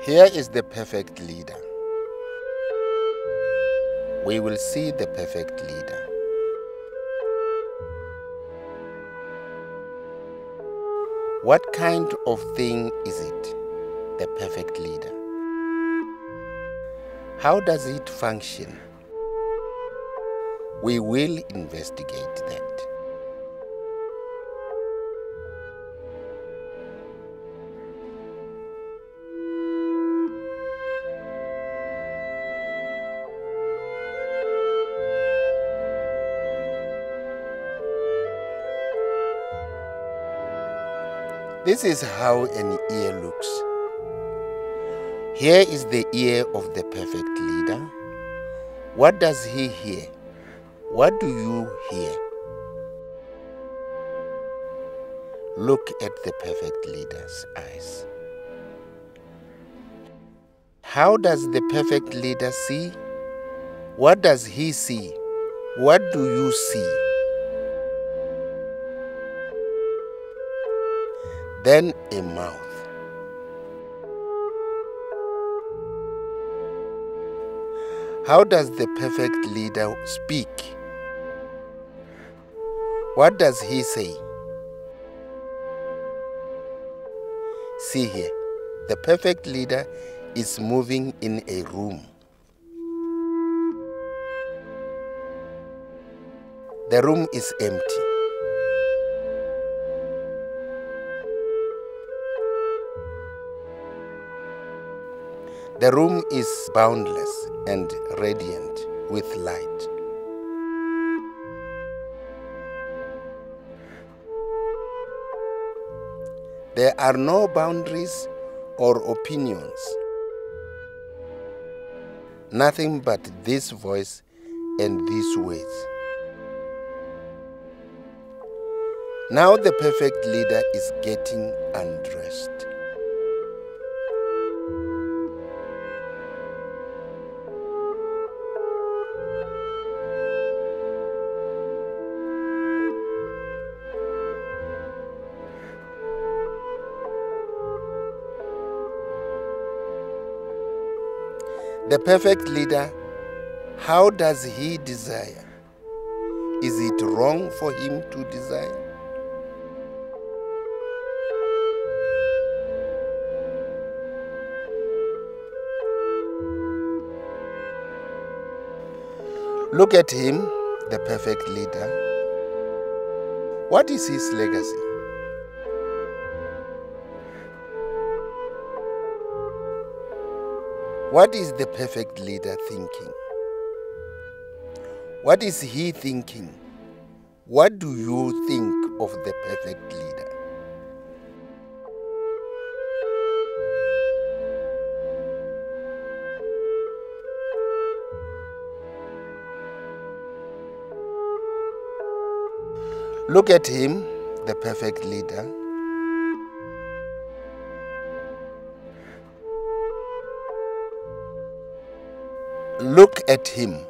Here is the perfect leader. We will see the perfect leader. What kind of thing is it, the perfect leader? How does it function? We will investigate that. This is how an ear looks. Here is the ear of the perfect leader. What does he hear? What do you hear? Look at the perfect leader's eyes. How does the perfect leader see? What does he see? What do you see? Then a mouth. How does the perfect leader speak? What does he say? See here, the perfect leader is moving in a room. The room is empty. The room is boundless and radiant with light. There are no boundaries or opinions. Nothing but this voice and these words. Now the perfect leader is getting undressed. The perfect leader, how does he desire? Is it wrong for him to desire? Look at him, the perfect leader. What is his legacy? What is the perfect leader thinking? What is he thinking? What do you think of the perfect leader? Look at him, the perfect leader. Look at him,